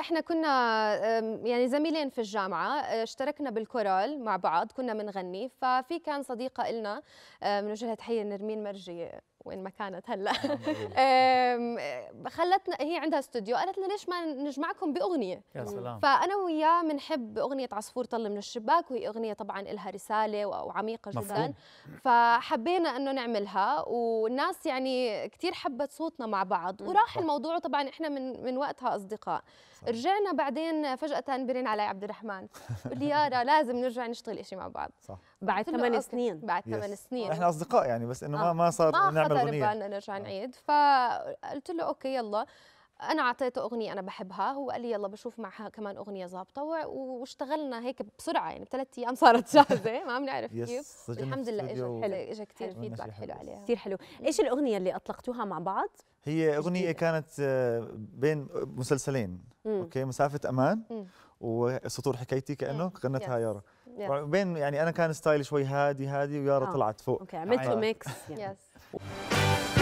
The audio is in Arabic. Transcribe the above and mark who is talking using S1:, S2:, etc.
S1: إحنا كنا يعني زميلين في الجامعة آه، اشتركنا بالكورال مع بعض كنا بنغني ففي كان صديقة إلنا آه، بنوجه لها تحيه نرمين مرجي. وين ما كانت هلا. أم، خلتنا هي عندها استوديو قالت لنا ليش ما نجمعكم بأغنية؟
S2: يا سلام.
S1: فأنا وياه بنحب اغنيه عصفور طل من الشباك وهي أغنية طبعا لها رسالة وعميقة جدا.
S2: مفهوم.
S1: فحبينا إنه نعملها والناس يعني كثير حبت صوتنا مع بعض. وراح الموضوع طبعا إحنا من من وقتها أصدقاء. رجعنا بعدين فجأة برن علي عبد الرحمن. قال لي يارا لازم نرجع نشتغل شيء مع بعض.
S3: صح.
S4: بعد ثمان. سنين.
S1: بعد ثمان. سنين.
S3: إحنا أصدقاء يعني بس إنه ما
S4: آه.
S3: ما صار
S1: ما
S3: نعمل
S1: خطر
S3: اغنيه
S1: ببالنا نرجع نعيد فقلت له okay يلا أنا أعطيته أغنية أنا بحبها هو قال لي يلا بشوف معها كمان أغنية ظابطة واشتغلنا هيك بسرعة يعني بثلاث أيام صارت جاهزة ما بنعرف
S3: yes
S1: كيف الحمد لله. اجى اجى كثير
S3: حلو. feedback
S1: حلو
S3: حلو.
S1: عليها
S4: كثير حلو إيش الأغنية اللي أطلقتوها مع بعض
S3: هي
S4: أغنية.
S3: كانت آه، بين مسلسلين
S4: مم.
S3: أوكي مسافة أمان
S1: مم.
S3: وسطور حكايتي
S1: كأنه.
S3: غنتها
S1: yes.
S3: يارا
S1: yes.
S3: بين يعني أنا كان ستايلي شوي هادي هادي ويارا
S4: آه.
S3: طلعت فوق
S4: okay عملتوا
S3: آه.
S4: mix يعني
S1: yes